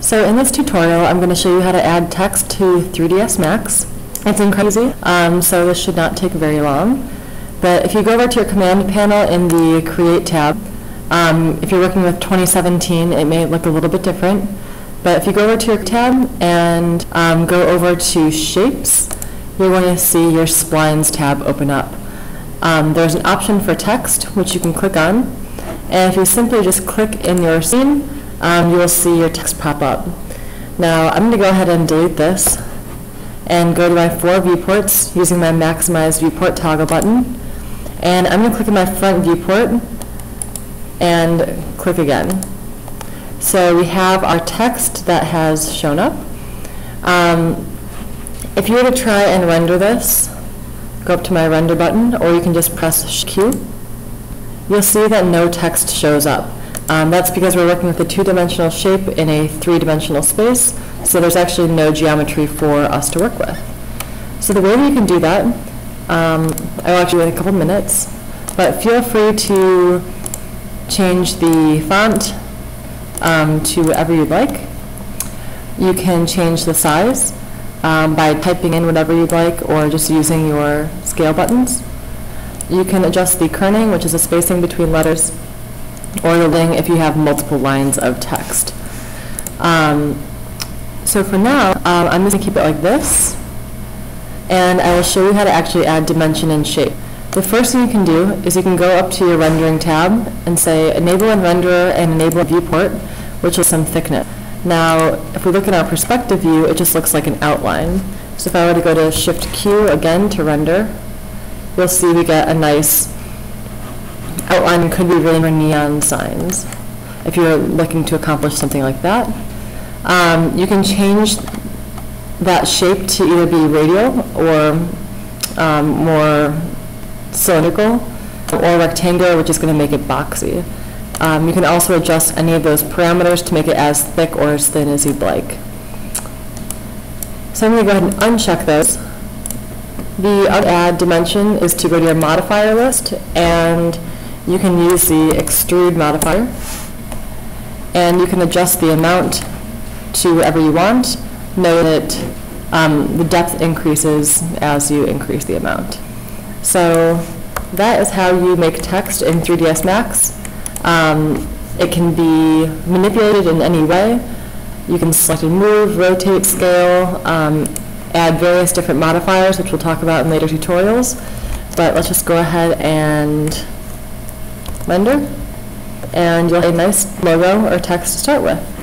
So in this tutorial, I'm going to show you how to add text to 3ds Max. It's incredibly easy, um, so this should not take very long. But if you go over to your command panel in the Create tab, um, if you're working with 2017, it may look a little bit different. But if you go over to your tab and um, go over to Shapes, you're going to see your Splines tab open up. Um, there's an option for text, which you can click on. And if you simply just click in your scene, um, you will see your text pop up. Now, I'm going to go ahead and delete this and go to my four viewports using my maximize viewport toggle button. And I'm going to click on my front viewport and click again. So we have our text that has shown up. Um, if you were to try and render this, go up to my render button, or you can just press Q, you'll see that no text shows up. Um, that's because we're working with a two-dimensional shape in a three-dimensional space, so there's actually no geometry for us to work with. So the way we can do that, um, I will actually wait a couple minutes, but feel free to change the font um, to whatever you'd like. You can change the size um, by typing in whatever you'd like or just using your scale buttons. You can adjust the kerning, which is the spacing between letters, or the leading if you have multiple lines of text. Um, so for now, um, I'm just going to keep it like this, and I will show you how to actually add dimension and shape. The first thing you can do is you can go up to your rendering tab and say enable and renderer and enable viewport, which is some thickness. Now, if we look at our perspective view, it just looks like an outline. So if I were to go to Shift Q again to render, you'll see we get a nice outline could be really more neon signs if you're looking to accomplish something like that. Um, you can change that shape to either be radial or um, more cylindrical or rectangular, which is going to make it boxy. Um, you can also adjust any of those parameters to make it as thick or as thin as you'd like. So I'm going to go ahead and uncheck those. The add dimension is to go to your modifier list and you can use the extrude modifier and you can adjust the amount to whatever you want. Note that um, the depth increases as you increase the amount. So that is how you make text in 3ds Max. Um, it can be manipulated in any way. You can select and move, rotate, scale, um, add various different modifiers, which we'll talk about in later tutorials. But let's just go ahead and render, and you'll have a nice logo or text to start with.